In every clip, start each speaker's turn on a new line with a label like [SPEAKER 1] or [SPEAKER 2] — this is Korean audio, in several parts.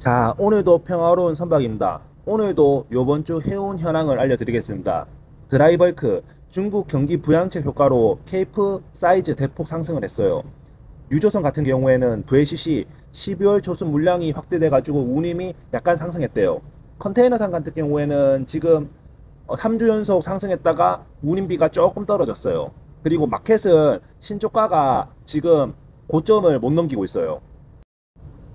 [SPEAKER 1] 자 오늘도 평화로운 선박입니다. 오늘도 요번 주 해운 현황을 알려드리겠습니다. dry bulk 중국 경기 부양책 효과로 capesize 대폭 상승을 했어요. 유조선 같은 경우에는 VLCC 12월 초순 물량이 확대돼 가지고 운임이 약간 상승했대요. 컨테이너선 같은 경우에는 지금 3주 연속 상승했다가 운임비가 조금 떨어졌어요. 그리고 마켓은 신조가가 지금 고점을 못 넘기고 있어요.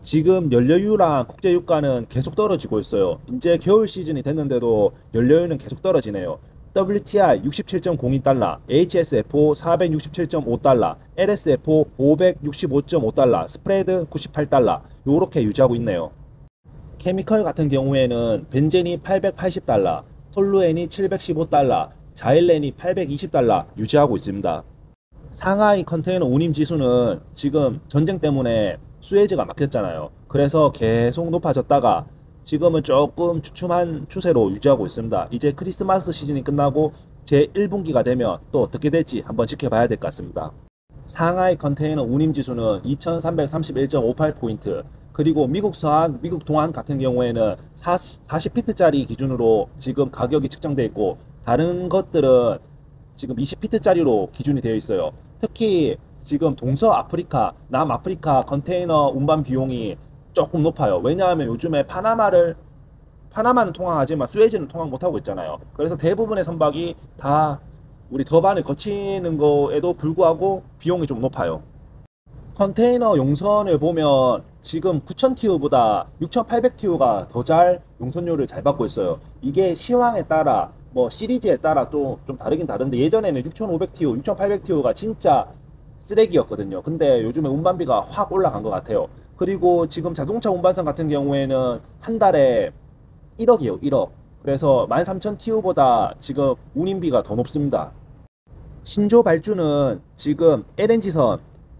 [SPEAKER 1] 지금 연료유랑 국제유가는 계속 떨어지고 있어요. 이제 겨울 시즌이 됐는데도 연료유는 계속 떨어지네요. WTI 67.02달러, HSFO 467.5달러, LSFO 565.5달러, 스프레드 98달러 요렇게 유지하고 있네요. 케미컬 같은 경우에는 벤젠이 880달러, 톨루엔이 715달러, 자일렌이 820달러 유지하고 있습니다. 상하이 컨테이너 운임 지수는 지금 전쟁 때문에 수에즈가 막혔잖아요. 그래서 계속 높아졌다가 지금은 조금 주춤한 추세로 유지하고 있습니다. 이제 크리스마스 시즌이 끝나고 제 1분기가 되면 또 어떻게 될지 한번 지켜봐야 될 것 같습니다. 상하이 컨테이너 운임 지수는 2331.58포인트 그리고 미국 서한, 미국 동안 같은 경우에는 40, 40피트짜리 기준으로 지금 가격이 측정되어 있고 다른 것들은 지금 20피트짜리로 기준이 되어 있어요. 특히 지금 동서아프리카, 남아프리카 컨테이너 운반 비용이 조금 높아요. 왜냐하면 요즘에 파나마를 파나마는 통항하지만 수에즈는 통항 못하고 있잖아요. 그래서 대부분의 선박이 다 우리 더반을 거치는 거에도 불구하고 비용이 좀 높아요. 컨테이너 용선을 보면 지금 9000TU보다 6800TU가 더 잘 용선료를 잘 받고 있어요. 이게 시황에 따라 뭐 시리즈에 따라 또 좀 다르긴 다른데 예전에는 6500TU, 6800TU가 진짜 쓰레기였거든요. 근데 요즘에 운반비가 확 올라간 것 같아요. 그리고 지금 자동차 운반선 같은 경우에는 한 달에 1억이에요. 1억. 그래서 13,000TU보다 지금 운임비가 더 높습니다. 신조 발주는 지금 LNG선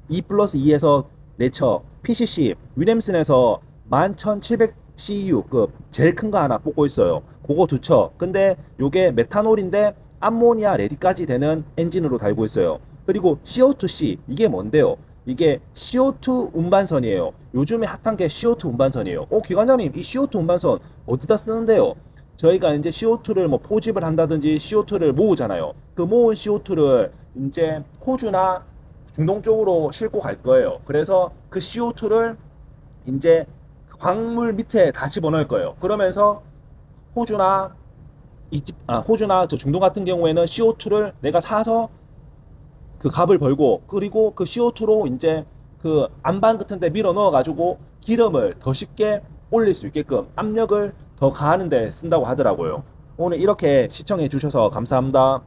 [SPEAKER 1] 2 플러스 2에서 4척, PCC, 위램슨에서 11,700CU급 제일 큰 거 하나 뽑고 있어요. 그거 두 척. 근데 요게 메탄올인데 암모니아 레디까지 되는 엔진으로 달고 있어요. 그리고 CO2C 이게 뭔데요? 이게 CO2 운반선이에요. 요즘에 핫한 게 CO2 운반선이에요. 어, 기관장님, 이 CO2 운반선 어디다 쓰는데요? 저희가 이제 CO2를 뭐 포집을 한다든지 CO2를 모으잖아요. 그 모은 CO2를 이제 호주나 중동 쪽으로 싣고 갈 거예요. 그래서 그 CO2를 이제 광물 밑에 다 집어넣을 거예요. 그러면서 호주나 이집 아, 호주나 저 중동 같은 경우에는 CO2를 내가 사서 그 값을 벌고 그리고 그 CO2로 이제 그 안반 같은 데 밀어 넣어 가지고 기름을 더 쉽게 올릴 수 있게끔 압력을 더 가하는 데 쓴다고 하더라고요. 오늘 이렇게 시청해 주셔서 감사합니다.